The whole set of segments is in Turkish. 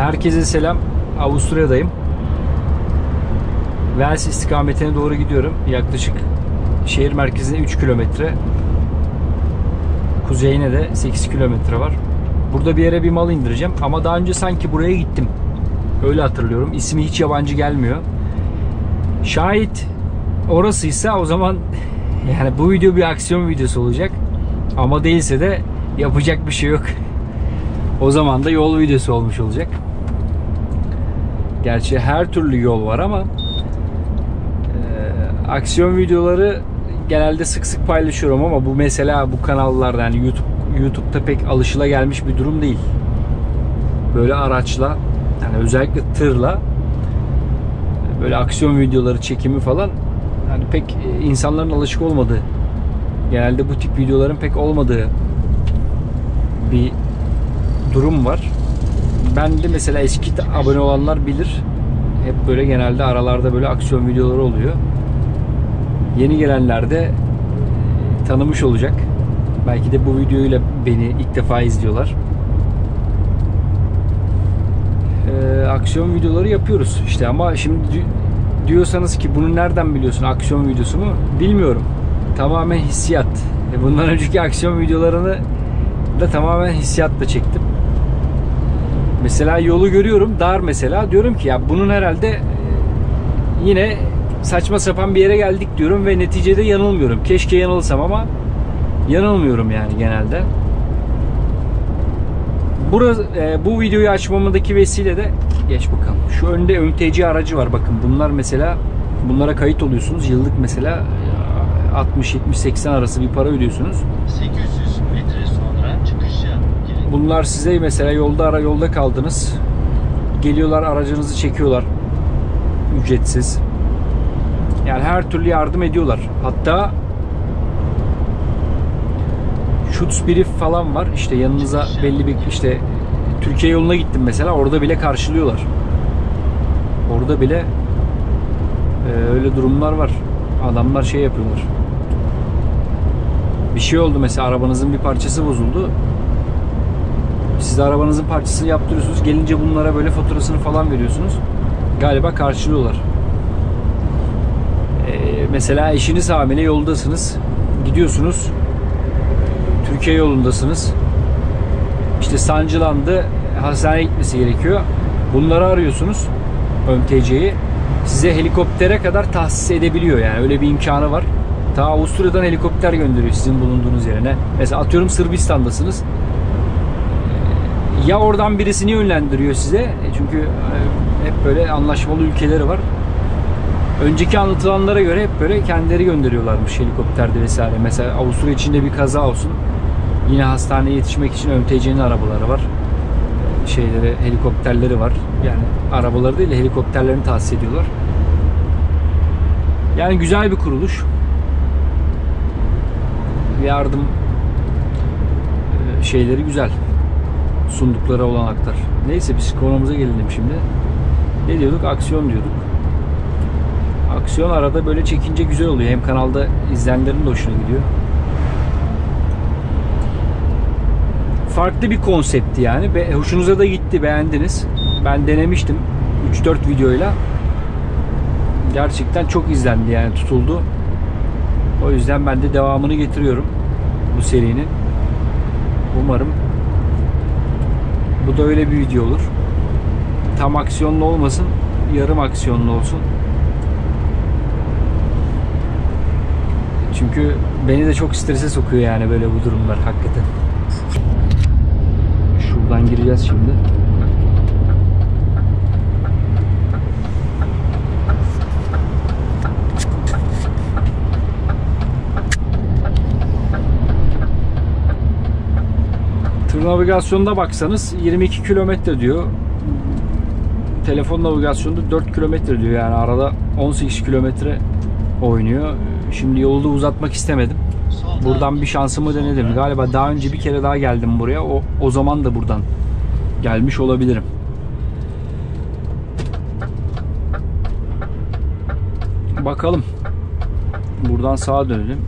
Herkese selam. Avusturya'dayım. Vels istikametine doğru gidiyorum. Yaklaşık şehir merkezine 3 kilometre. Kuzeyine de 8 kilometre var. Burada bir yere bir mal indireceğim. Ama daha önce sanki buraya gittim. Öyle hatırlıyorum. İsmi hiç yabancı gelmiyor. Şayet orasıysa o zaman yani bu video bir aksiyon videosu olacak. Ama değilse de yapacak bir şey yok. O zaman da yol videosu olmuş olacak. Gerçi her türlü yol var ama e, aksiyon videoları genelde sık sık paylaşıyorum ama bu mesela bu kanallarda yani YouTube YouTube'da pek alışıla gelmiş bir durum değil. Böyle araçla yani özellikle tırla böyle aksiyon videoları çekimi falan yani pek insanların alışık olmadığı genelde bu tip videoların pek olmadığı bir durum var. Ben de mesela eski abone olanlar bilir. Hep böyle genelde aralarda böyle aksiyon videoları oluyor. Yeni gelenler de tanımış olacak. Belki de bu videoyla beni ilk defa izliyorlar. Ee, aksiyon videoları yapıyoruz işte ama şimdi diyorsanız ki bunu nereden biliyorsun aksiyon videosu mu? Bilmiyorum. Tamamen hissiyat. E bundan önceki aksiyon videolarını da tamamen hissiyatla çektim. Mesela yolu görüyorum dar mesela diyorum ki ya bunun herhalde e, yine saçma sapan bir yere geldik diyorum ve neticede yanılmıyorum. Keşke yanılsam ama yanılmıyorum yani genelde. Burası, e, bu videoyu açmamdaki vesile de geç bakalım. Şu önde ÖMTC aracı var bakın. Bunlar mesela bunlara kayıt oluyorsunuz. Yıllık mesela 60 70 80 arası bir para ödüyorsunuz. 800 metre sonra çıkışa girin. Bunlar size mesela yolda ara yolda kaldınız. Geliyorlar aracınızı çekiyorlar. Ücretsiz. Yani her türlü yardım ediyorlar. Hatta Schutzbrief falan var. İşte yanınıza belli bir işte Türkiye yoluna gittim mesela. Orada bile karşılıyorlar. Orada bile e, öyle durumlar var. Adamlar şey yapıyorlar. Bir şey oldu mesela arabanızın bir parçası bozuldu. Siz de arabanızın parçasını yaptırıyorsunuz. Gelince bunlara böyle faturasını falan veriyorsunuz. Galiba karşılıyorlar. Ee, mesela eşiniz hamile yoldasınız. Gidiyorsunuz. Türkiye yolundasınız. İşte sancılandı. Hastaneye gitmesi gerekiyor. Bunları arıyorsunuz. ÖMTC'yi. Size helikoptere kadar tahsis edebiliyor yani. Öyle bir imkanı var. Ta Avusturya'dan helikopter gönderiyor sizin bulunduğunuz yerine. Mesela atıyorum Sırbistan'dasınız. Ya oradan birisini yönlendiriyor size. Çünkü hep böyle anlaşmalı ülkeleri var. Önceki anlatılanlara göre hep böyle kendileri gönderiyorlarmış helikopterde vesaire. Mesela Avusturya içinde bir kaza olsun. Yine hastaneye yetişmek için ÖMTC'nin arabaları var. Şeyleri, helikopterleri var. Yani arabaları değil helikopterlerini tahsis ediyorlar. Yani güzel bir kuruluş. Yardım şeyleri güzel. Sundukları olanaklar. Neyse biz konumuza gelelim şimdi. Ne diyorduk? Aksiyon diyorduk. Aksiyon arada böyle çekince güzel oluyor. Hem kanalda izleyenlerin de hoşuna gidiyor. Farklı bir konseptti yani. Be hoşunuza da gitti, beğendiniz. Ben denemiştim 3-4 videoyla. Gerçekten çok izlendi yani tutuldu. O yüzden ben de devamını getiriyorum bu serinin. Umarım bu da öyle bir video olur. Tam aksiyonlu olmasın, yarım aksiyonlu olsun. Çünkü beni de çok strese sokuyor yani böyle bu durumlar hakikaten. Şuradan gireceğiz şimdi. Navigasyonda baksanız 22 kilometre diyor. Telefon navigasyonda 4 kilometre diyor yani arada 18 kilometre oynuyor. Şimdi yolu da uzatmak istemedim. Buradan bir şansımı denedim. Galiba daha önce bir kere daha geldim buraya. O, o zaman da buradan gelmiş olabilirim. Bakalım. Buradan sağa dönelim.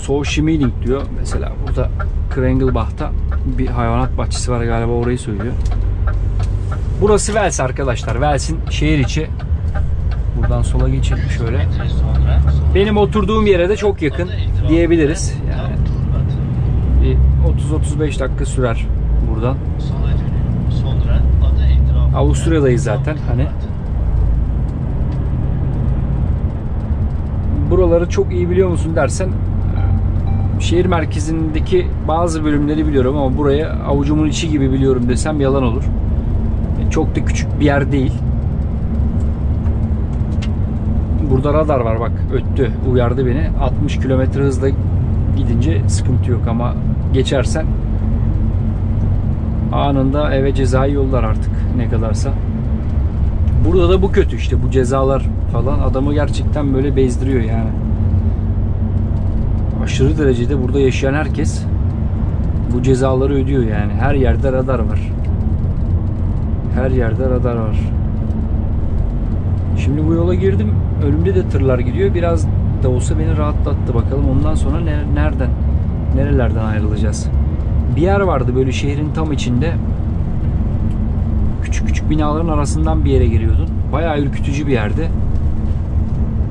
Soğuşimiling diyor. Mesela burada Krengelbach'ta bir hayvanat bahçesi var galiba orayı söylüyor. Burası Wels arkadaşlar. Wels'in şehir içi. Buradan sola geçelim şöyle. Benim oturduğum yere de çok yakın diyebiliriz. Yani tur atın. bir 30-35 dakika sürer buradan. Avusturya'dayız zaten, hani. Buraları çok iyi biliyor musun dersen şehir merkezindeki bazı bölümleri biliyorum ama buraya avucumun içi gibi biliyorum desem yalan olur. Çok da küçük bir yer değil. Burada radar var bak öttü uyardı beni 60 kilometre hızla gidince sıkıntı yok ama geçersen anında eve cezayı yollar artık ne kadarsa. Burada da bu kötü işte bu cezalar falan adamı gerçekten böyle bezdiriyor yani. Aşırı derecede burada yaşayan herkes bu cezaları ödüyor yani. Her yerde radar var. Her yerde radar var. Şimdi bu yola girdim. Önümde de tırlar gidiyor. Biraz da olsa beni rahatlattı. Bakalım ondan sonra ne- nereden, nerelerden ayrılacağız. Bir yer vardı böyle şehrin tam içinde. Küçük küçük binaların arasından bir yere giriyordun. Bayağı ürkütücü bir yerde.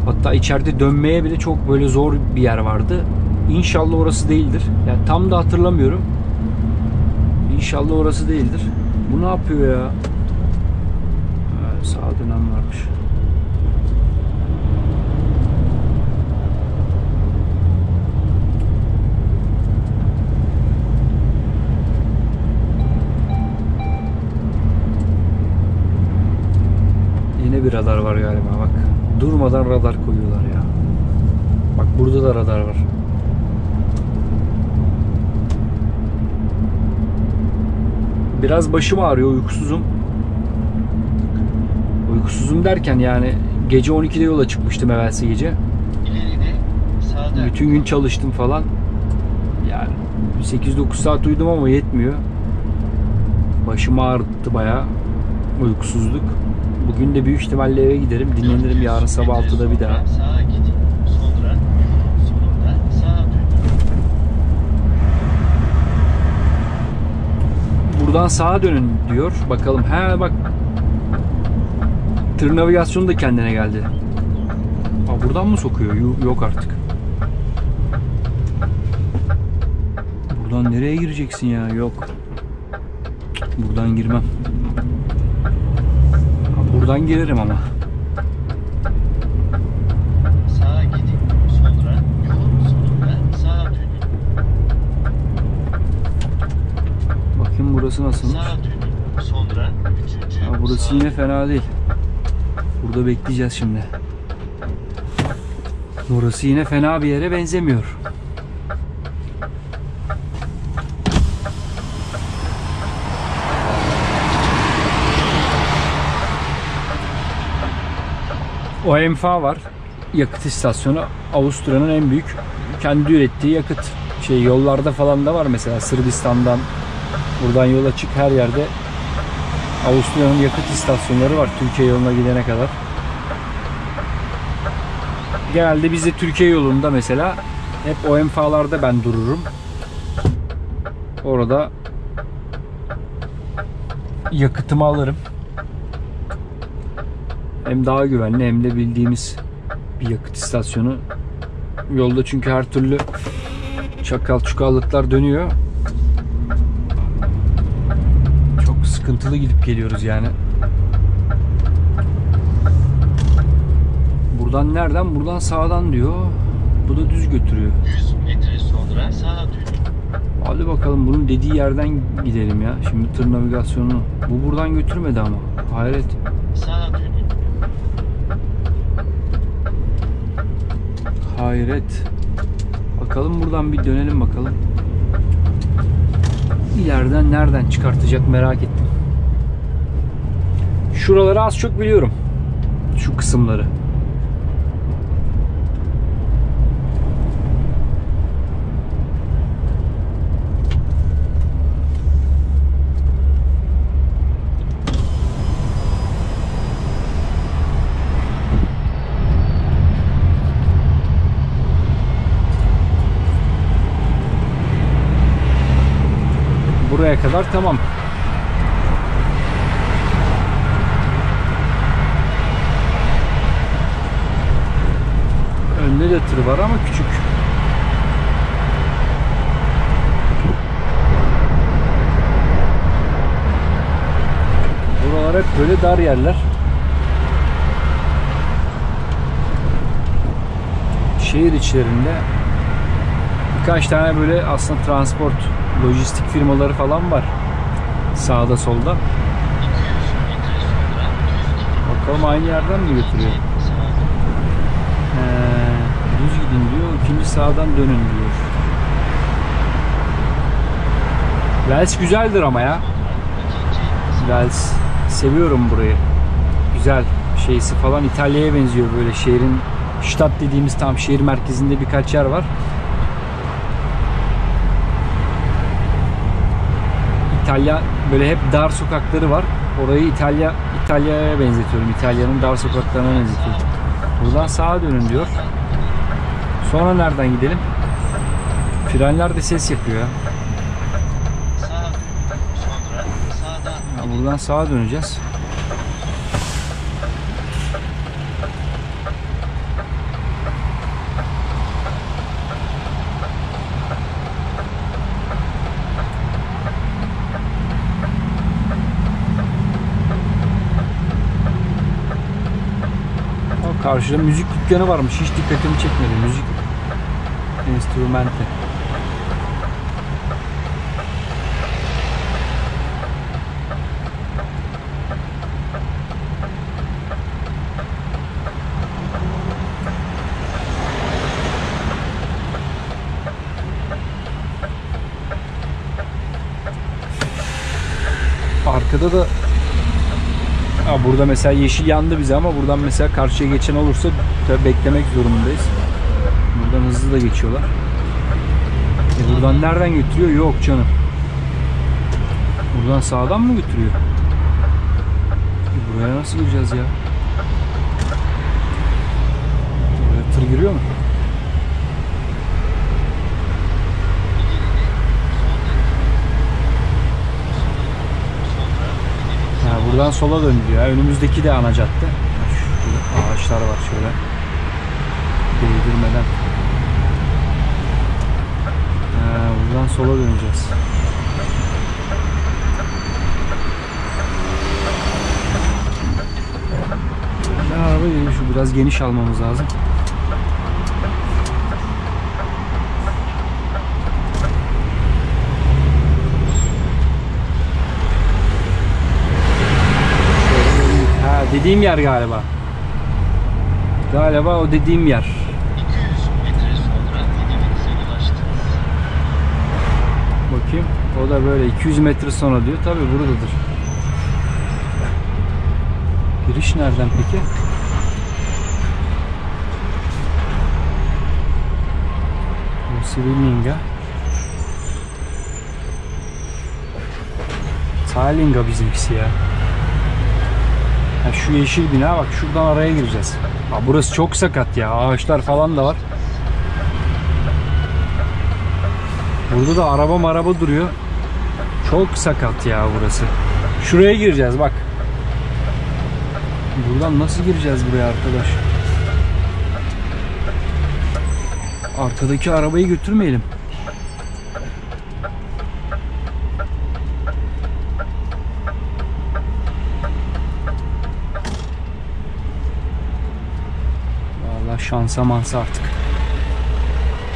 Hatta içeride dönmeye bile çok böyle zor bir yer vardı. İnşallah orası değildir. Yani tam da hatırlamıyorum. İnşallah orası değildir. Bu ne yapıyor ya? Ha, sağa dönem varmış. Yine bir radar var galiba bak. Durmadan radar koyuyorlar ya. Bak burada da radar var. Biraz başım ağrıyor, uykusuzum. Uykusuzum derken yani gece 12'de yola çıkmıştım evvelsi gece. Bütün gün çalıştım falan. Yani 8-9 saat uyudum ama yetmiyor. Başım ağrıttı bayağı. Uykusuzluk. Bugün de büyük ihtimalle eve giderim. Dinlenirim yarın sabah 6'da bir daha. Sağa gidin. Sonra yolun sonunda sağa dönün. Buradan sağa dönün diyor. Bakalım. He bak. Tır navigasyonu da kendine geldi. Aa, buradan mı sokuyor? Yo- Yok artık. Buradan nereye gireceksin ya? Yok. Buradan girmem. Buradan girerim ama. Sağa gidin. Sonra yolun sonunda sağa dönün. Bakayım burası dönün. Sonra Ha, burası yine fena değil. Burada bekleyeceğiz şimdi. Burası yine fena bir yere benzemiyor. OMV var. Yakıt istasyonu Avusturya'nın en büyük kendi ürettiği yakıt. Şey yollarda falan da var mesela Sırbistan'dan buradan yola çık her yerde Avusturya'nın yakıt istasyonları var Türkiye yoluna gidene kadar. Genelde biz de Türkiye yolunda mesela hep OMF'larda ben dururum. Orada yakıtımı alırım. Hem daha güvenli hem de bildiğimiz bir yakıt istasyonu. Yolda çünkü her türlü çakal çukallıklar dönüyor. Çok sıkıntılı gidip geliyoruz yani. Buradan nereden? Buradan sağdan diyor. Bu da düz götürüyor. 100 metre sonra sağa dönün. Hadi bakalım bunun dediği yerden gidelim ya. Şimdi tır navigasyonu. Bu buradan götürmedi ama. Hayret. Sağa dönün. Hayret. Bakalım buradan bir dönelim bakalım. İleriden nereden çıkartacak merak ettim. Şuraları az çok biliyorum. Şu kısımları. Buraya kadar tamam. Tır var ama küçük. Buralar hep böyle dar yerler. Şehir içlerinde birkaç tane böyle aslında transport, lojistik firmaları falan var. Sağda solda. 200 metre sonra düz gidin. Bakalım aynı yerden mi götürüyor? Sağa Ee, düz gidin diyor. İkinci sağdan dönün diyor. Vels güzeldir ama ya. Vels. Seviyorum burayı. Güzel şeysi falan İtalya'ya benziyor böyle şehrin Stadt dediğimiz tam şehir merkezinde birkaç yer var. İtalya böyle hep dar sokakları var. Orayı İtalya İtalya'ya benzetiyorum. İtalya'nın dar sokaklarına benzetiyorum. Buradan sağa dönün diyor. Sonra nereden gidelim? Frenler de ses yapıyor ya. dön. Sonra sağdan Ya Buradan sağa döneceğiz. Karşıda müzik dükkanı varmış. Hiç dikkatimi çekmedi. Müzik enstrümenti. Arkada da Ha, burada mesela yeşil yandı bize ama buradan mesela karşıya geçen olursa tabii beklemek zorundayız. Buradan hızlı da geçiyorlar. E buradan nereden götürüyor? Yok canım. Buradan sağdan mı götürüyor? E buraya nasıl gireceğiz ya? Buraya tır giriyor mu? Ha, buradan sola dön diyor. Önümüzdeki de ana cadde. Şurada ağaçlar var şöyle. Değdirmeden. Ha, buradan sola döneceğiz. Ben araba şu biraz geniş almamız lazım. Ha dediğim yer galiba. Galiba o dediğim yer. 200 metre sonra hedefinize ulaştınız. Bakayım. O da böyle 200 metre sonra diyor. Tabi buradadır. Giriş nereden peki? Bu Sivillinga. Salinga bizimkisi ya. Ha, şu yeşil bina bak şuradan araya gireceğiz. Ha, burası çok sakat ya. Ağaçlar falan da var. Burada da araba maraba duruyor. Çok sakat ya burası. Şuraya gireceğiz bak. Buradan nasıl gireceğiz buraya arkadaş? Arkadaki arabayı götürmeyelim. Şansa mansa artık.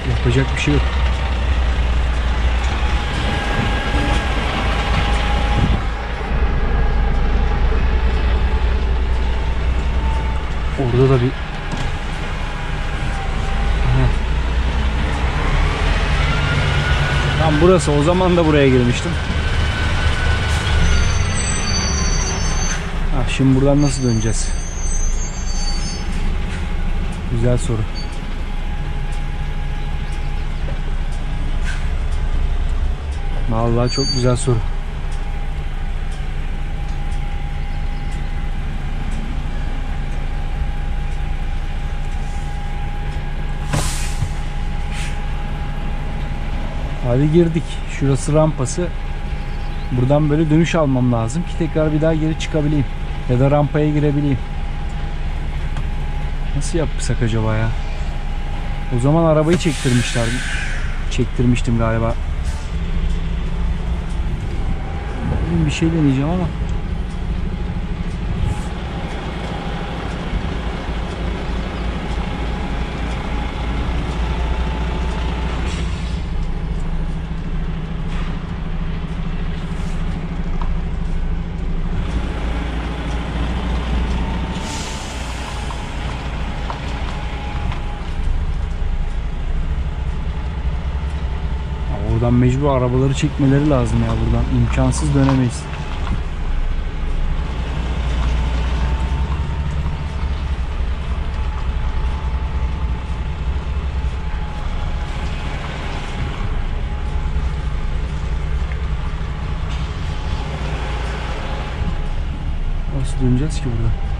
Yapacak bir şey yok. Orada da bir. Tam burası o zaman da buraya girmiştim. Ha, şimdi buradan nasıl döneceğiz? Güzel soru. Vallahi çok güzel soru. Hadi girdik. Şurası rampası. Buradan böyle dönüş almam lazım ki tekrar bir daha geri çıkabileyim. Ya da rampaya girebileyim. Nasıl yapsak acaba ya? O zaman arabayı çektirmişler. Çektirmiştim galiba. Bir şey deneyeceğim ama. Oradan mecbur arabaları çekmeleri lazım ya buradan. imkansız dönemeyiz. Nasıl döneceğiz ki burada?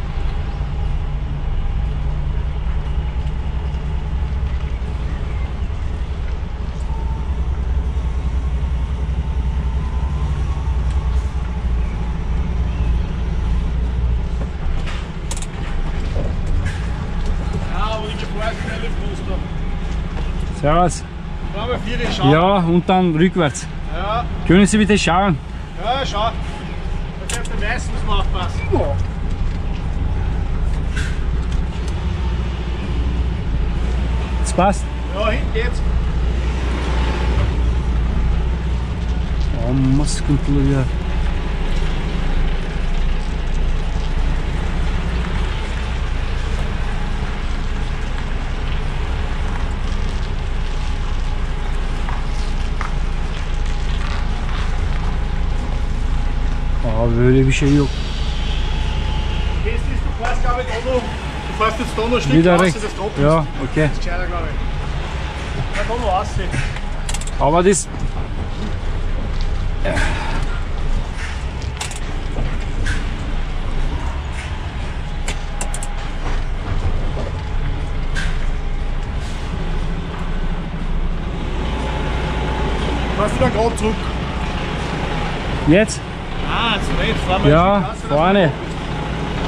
Servus. Wir vier den Schaden. Ja, und dann rückwärts. Ja, Können Sie bitte schauen? ja, schau. Da fährt der Weißen, muss man aufpassen. Es passt. Ja, hinten geht's. Amma sıkıntılı böyle bir şey yok. Du fährst, jetzt da noch ein Stück Wieder rechts. das Ja, okay. ist gescheiter, glaube ich. Ja, da noch raus. Aber das Du fährst wieder gerade zurück. jetzt? Ja, vorne.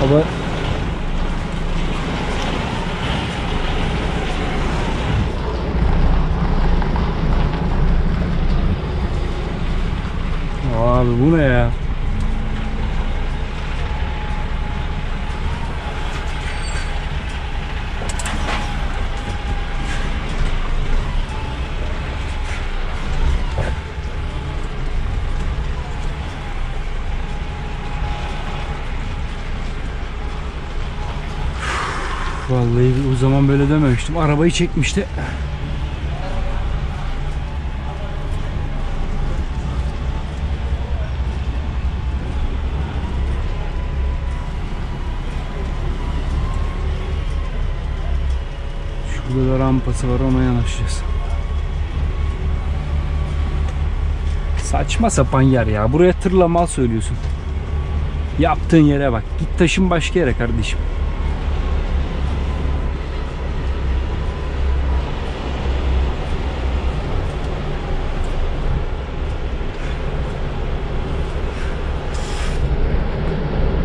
Aber Oh, Bewohner, ja. Vallahi o zaman böyle dememiştim. Arabayı çekmişti. Şurada da rampası var ona yanaşacağız. Saçma sapan yer ya. Buraya tırla mal söylüyorsun. Yaptığın yere bak. Git taşın başka yere kardeşim.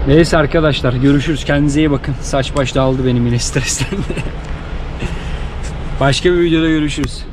Neyse arkadaşlar görüşürüz. Kendinize iyi bakın. Saç baş dağıldı benim yine stresten. Başka bir videoda görüşürüz.